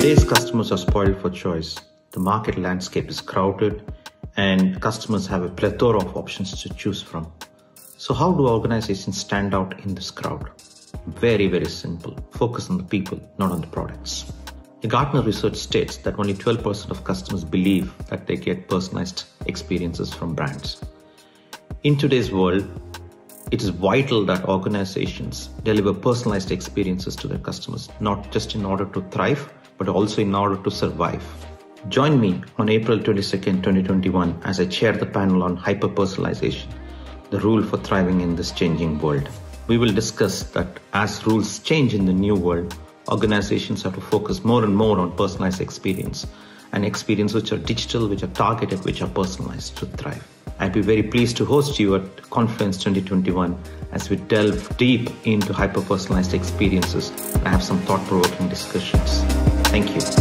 Today's customers are spoiled for choice. The market landscape is crowded and customers have a plethora of options to choose from. So, how do organizations stand out in this crowd? Very, very simple. Focus on the people, not on the products. The Gartner research states that only 12% of customers believe that they get personalized experiences from brands. In today's world, it is vital that organizations deliver personalized experiences to their customers, not just in order to thrive, but also in order to survive. Join me on April 22nd, 2021, as I chair the panel on hyper personalization, the rule for thriving in this changing world. We will discuss that as rules change in the new world, organizations have to focus more and more on personalized experience and experience which are digital, which are targeted, which are personalized to thrive. I'd be very pleased to host you at Confluence 2021 as we delve deep into hyper personalized experiences and have some thought provoking discussions. Thank you.